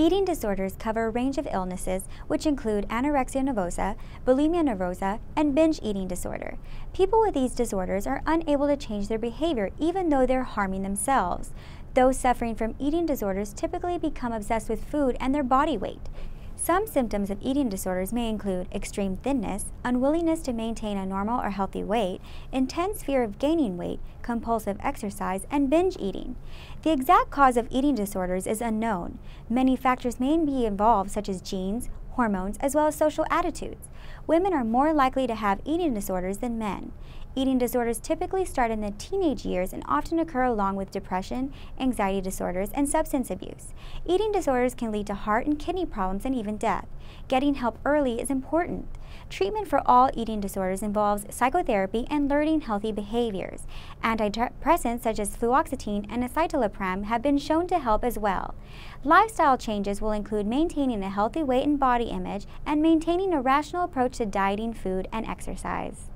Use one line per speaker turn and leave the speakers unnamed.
Eating disorders cover a range of illnesses, which include anorexia nervosa, bulimia nervosa, and binge eating disorder. People with these disorders are unable to change their behavior even though they're harming themselves. Those suffering from eating disorders typically become obsessed with food and their body weight. Some symptoms of eating disorders may include extreme thinness, unwillingness to maintain a normal or healthy weight, intense fear of gaining weight, compulsive exercise, and binge eating. The exact cause of eating disorders is unknown. Many factors may be involved, such as genes, hormones, as well as social attitudes. Women are more likely to have eating disorders than men. Eating disorders typically start in the teenage years and often occur along with depression, anxiety disorders, and substance abuse. Eating disorders can lead to heart and kidney problems and even death. Getting help early is important. Treatment for all eating disorders involves psychotherapy and learning healthy behaviors. Antidepressants such as fluoxetine and escitalopram have been shown to help as well. Lifestyle changes will include maintaining a healthy weight and body image and maintaining a rational approach to dieting, food, and exercise.